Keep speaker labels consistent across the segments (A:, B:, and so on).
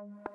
A: Thank you.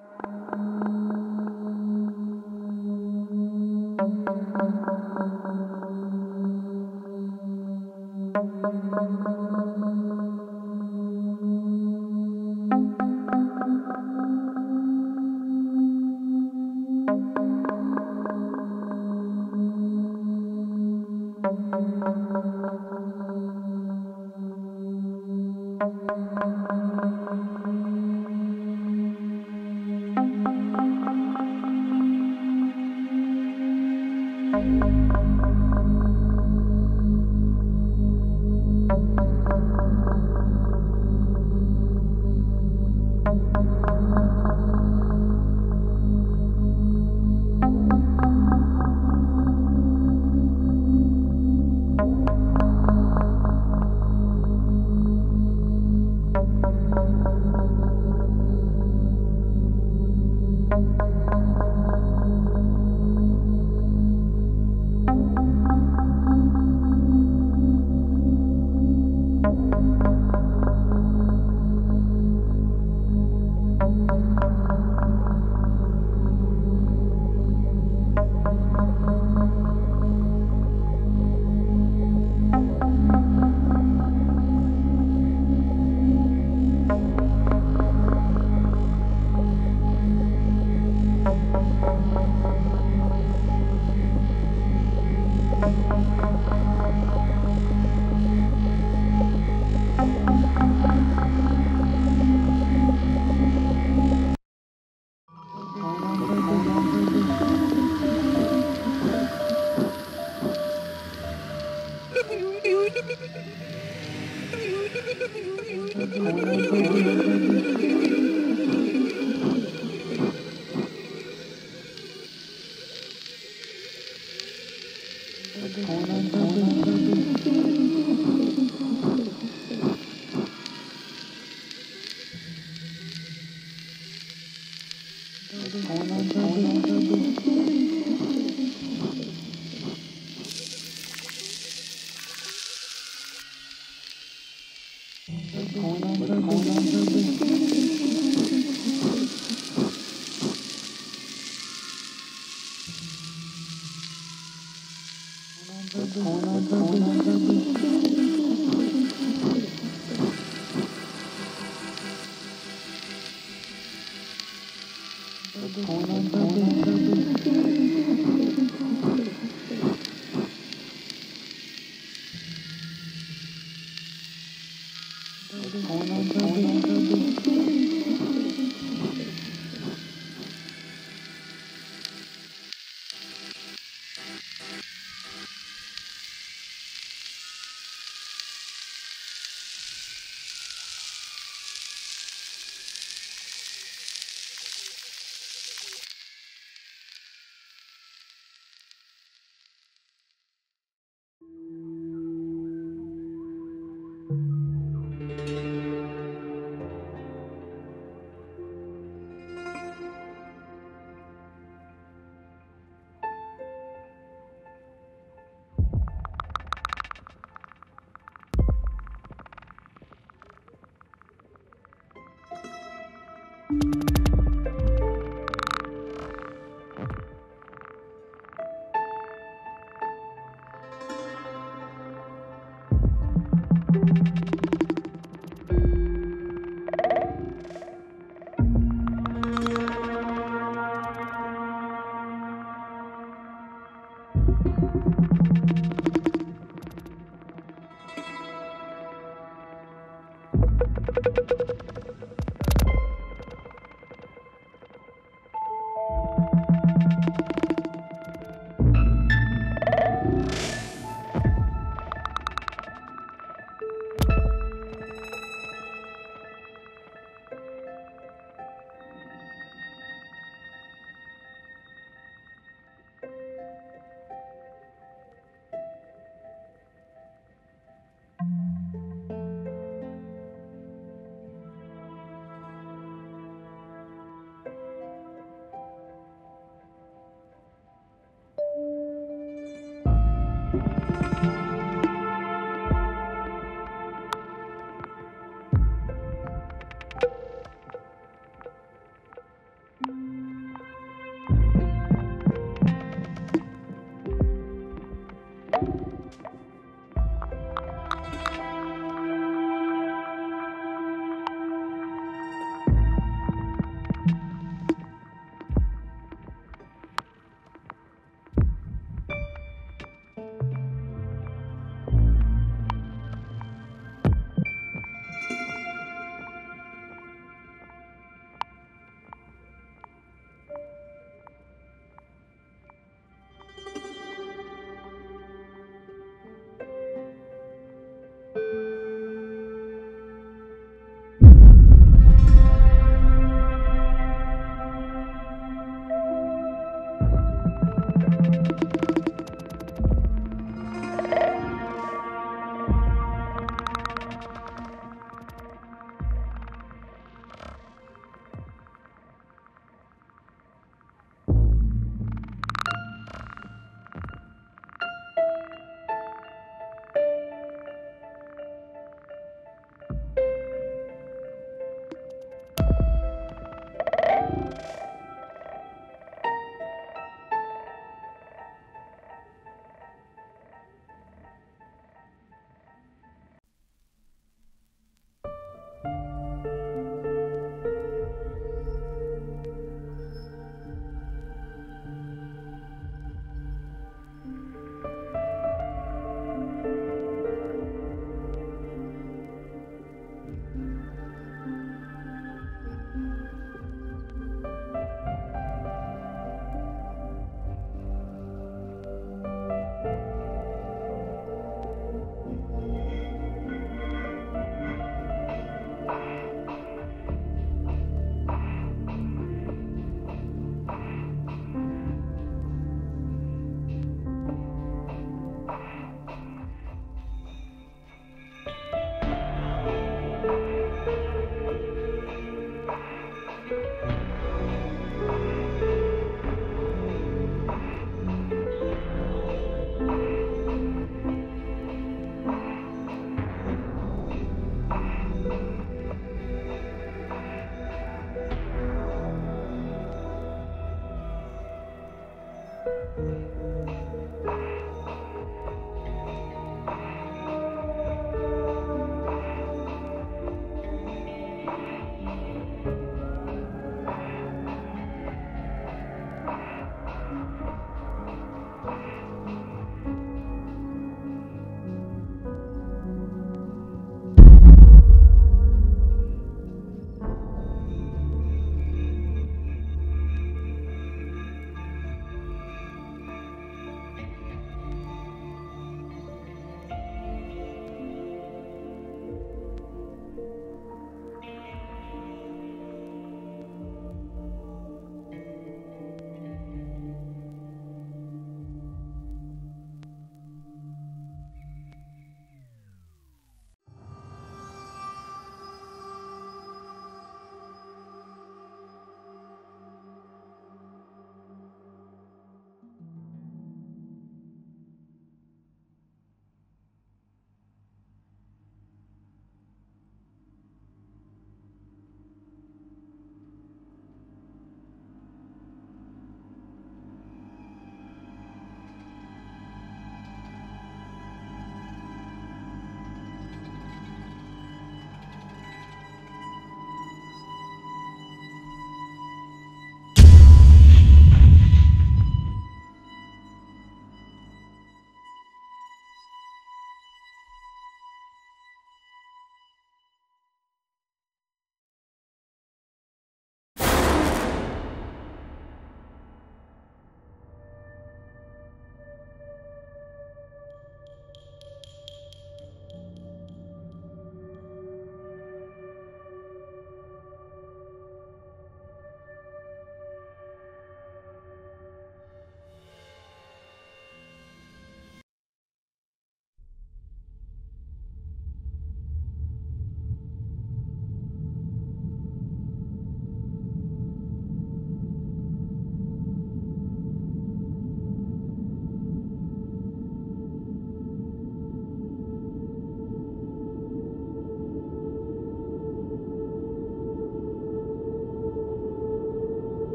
A: Oh, my God.